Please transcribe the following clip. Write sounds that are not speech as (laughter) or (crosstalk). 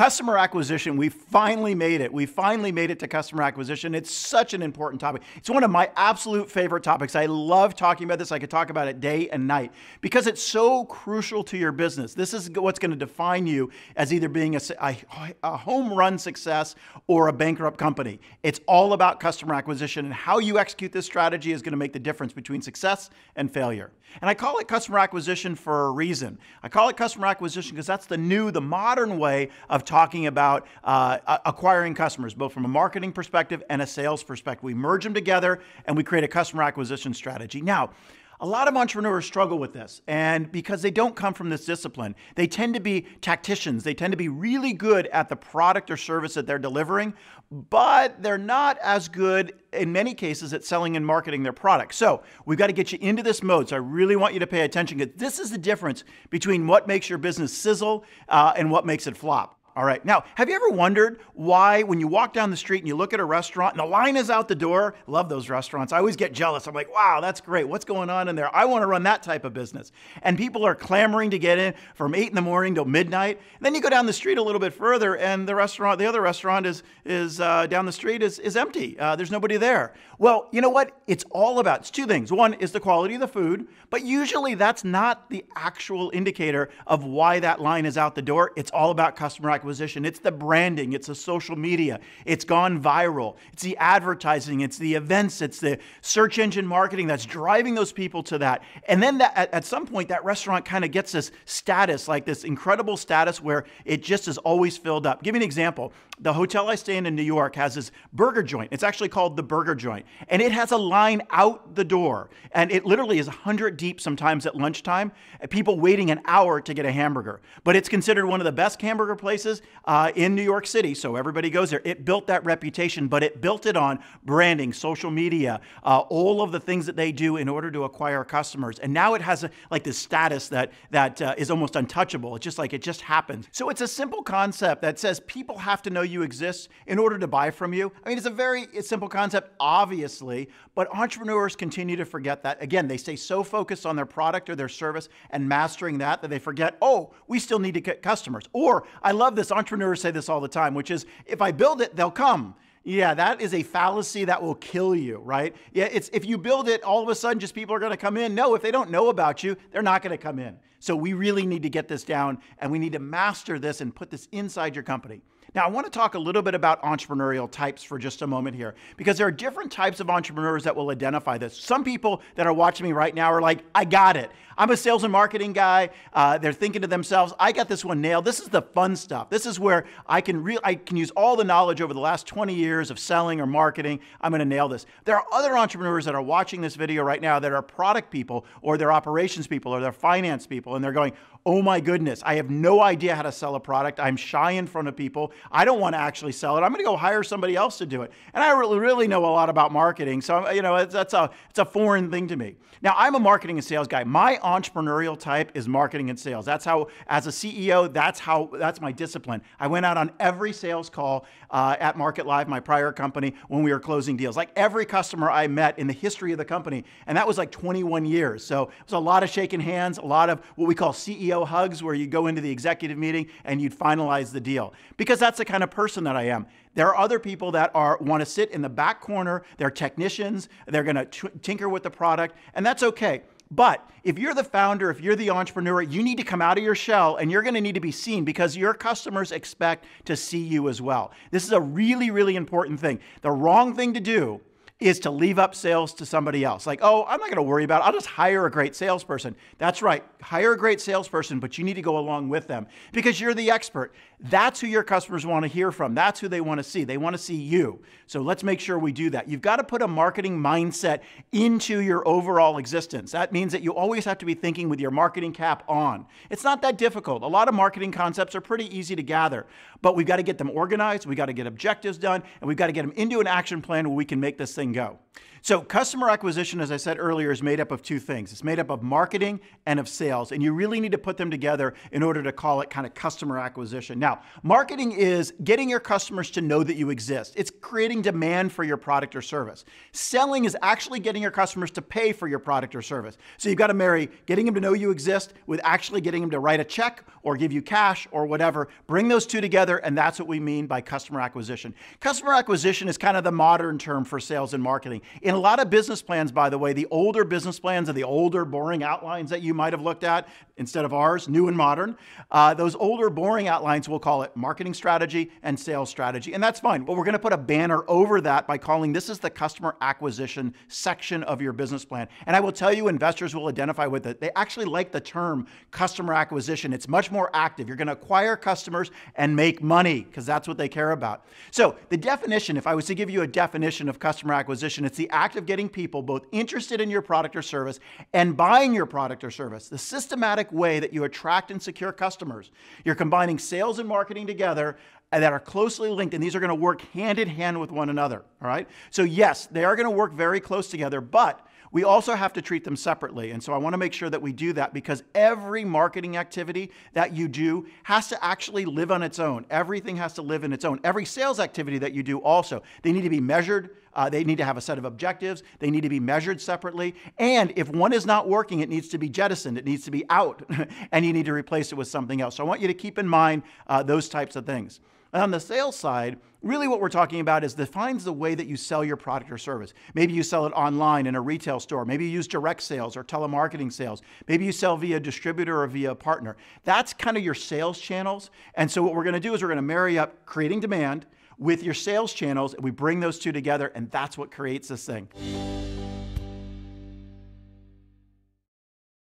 customer acquisition, we finally made it. We finally made it to customer acquisition. It's such an important topic. It's one of my absolute favorite topics. I love talking about this. I could talk about it day and night because it's so crucial to your business. This is what's going to define you as either being a, a, a home run success or a bankrupt company. It's all about customer acquisition, and how you execute this strategy is going to make the difference between success and failure. And I call it customer acquisition for a reason. I call it customer acquisition because that's the new, the modern way of talking about uh, acquiring customers, both from a marketing perspective and a sales perspective. We merge them together and we create a customer acquisition strategy. Now, a lot of entrepreneurs struggle with this, and because they don't come from this discipline, they tend to be tacticians. They tend to be really good at the product or service that they're delivering, but they're not as good in many cases at selling and marketing their product. So we've got to get you into this mode. So I really want you to pay attention because this is the difference between what makes your business sizzle uh, and what makes it flop. All right. Now, have you ever wondered why, when you walk down the street and you look at a restaurant and the line is out the door? Love those restaurants. I always get jealous. I'm like, wow, that's great. What's going on in there? I want to run that type of business. And people are clamoring to get in from eight in the morning till midnight. And then you go down the street a little bit further, and the restaurant, the other restaurant, is is uh, down the street is is empty. Uh, there's nobody there. Well, you know what? It's all about it's two things. One is the quality of the food, but usually that's not the actual indicator of why that line is out the door. It's all about customer acquisition. It's the branding, it's the social media, it's gone viral, it's the advertising, it's the events, it's the search engine marketing that's driving those people to that. And then that, at, at some point, that restaurant kind of gets this status, like this incredible status where it just is always filled up. Give me an example. The hotel I stay in in New York has this burger joint. It's actually called the Burger Joint, and it has a line out the door, and it literally is 100 deep sometimes at lunchtime. People waiting an hour to get a hamburger, but it's considered one of the best hamburger places uh, in New York City, so everybody goes there. It built that reputation, but it built it on branding, social media, uh, all of the things that they do in order to acquire customers. And now it has a, like this status that that uh, is almost untouchable. It's just like it just happens. So it's a simple concept that says people have to know you exist in order to buy from you. I mean, it's a very simple concept, obviously, but entrepreneurs continue to forget that. Again, they stay so focused on their product or their service and mastering that that they forget, oh, we still need to get customers. Or I love this entrepreneurs say this all the time, which is if I build it, they'll come. Yeah, that is a fallacy that will kill you, right? Yeah, it's if you build it, all of a sudden just people are going to come in. No, if they don't know about you, they're not going to come in. So we really need to get this down and we need to master this and put this inside your company. Now, I want to talk a little bit about entrepreneurial types for just a moment here, because there are different types of entrepreneurs that will identify this. Some people that are watching me right now are like, I got it. I'm a sales and marketing guy. Uh, they're thinking to themselves, I got this one nailed. This is the fun stuff. This is where I can re- I can use all the knowledge over the last 20 years of selling or marketing. I'm going to nail this. There are other entrepreneurs that are watching this video right now that are product people or they're operations people or they're finance people, and they're going, oh my goodness, I have no idea how to sell a product. I'm shy in front of people. I don't want to actually sell it. I'm going to go hire somebody else to do it. And I really, know a lot about marketing. So, you know, that's a, it's a foreign thing to me. Now, I'm a marketing and sales guy. My entrepreneurial type is marketing and sales. That's how, as a CEO, that's how, that's my discipline. I went out on every sales call uh, at MarketLive, my prior company, when we were closing deals. Like every customer I met in the history of the company. And that was like 21 years. So it was a lot of shaking hands, a lot of what we call CEO hugs, where you go into the executive meeting and you'd finalize the deal. Because that's the kind of person that I am. There are other people that are want to sit in the back corner. They're technicians. They're going to tinker with the product, and that's okay. But if you're the founder, if you're the entrepreneur, you need to come out of your shell and you're going to need to be seen because your customers expect to see you as well. This is a really, really important thing. The wrong thing to do is to leave up sales to somebody else. Like, oh, I'm not going to worry about it. I'll just hire a great salesperson. That's right. Hire a great salesperson, but you need to go along with them because you're the expert. That's who your customers want to hear from. That's who they want to see. They want to see you. So let's make sure we do that. You've got to put a marketing mindset into your overall existence. That means that you always have to be thinking with your marketing cap on. It's not that difficult. A lot of marketing concepts are pretty easy to gather, but we've got to get them organized, we've got to get objectives done, and we've got to get them into an action plan where we can make this thing go. So, customer acquisition, as I said earlier, is made up of two things it's made up of marketing and of sales. And you really need to put them together in order to call it kind of customer acquisition. Now, Now, marketing is getting your customers to know that you exist. It's creating demand for your product or service. Selling is actually getting your customers to pay for your product or service. So you've got to marry getting them to know you exist with actually getting them to write a check or give you cash or whatever. Bring those two together, and that's what we mean by customer acquisition. Customer acquisition is kind of the modern term for sales and marketing. In a lot of business plans, by the way, the older business plans and the older boring outlines that you might have looked at instead of ours, new and modern, uh, those older boring outlines, we'll call it marketing strategy and sales strategy. And that's fine. But we're going to put a banner over that by calling this is the customer acquisition section of your business plan. And I will tell you, investors will identify with it. They actually like the term customer acquisition. It's much more active. You're going to acquire customers and make money because that's what they care about. So, the definition, if I was to give you a definition of customer acquisition, it's the act of getting people both interested in your product or service and buying your product or service. The systematic way that you attract and secure customers. You're combining sales and marketing together that are closely linked, and these are going to work hand in hand with one another. All right. So, yes, they are going to work very close together, but we also have to treat them separately. And so I want to make sure that we do that because every marketing activity that you do has to actually live on its own. Everything has to live in its own. Every sales activity that you do also, they need to be measured. Uh, they need to have a set of objectives. They need to be measured separately. And if one is not working, it needs to be jettisoned. It needs to be out, (laughs) and you need to replace it with something else. So I want you to keep in mind uh, those types of things. And on the sales side, really what we're talking about is defines the way that you sell your product or service. Maybe you sell it online in a retail store. Maybe you use direct sales or telemarketing sales. Maybe you sell via distributor or via partner. That's kind of your sales channels. And so what we're going to do is we're going to marry up creating demand with your sales channels and we bring those two together and that's what creates this thing.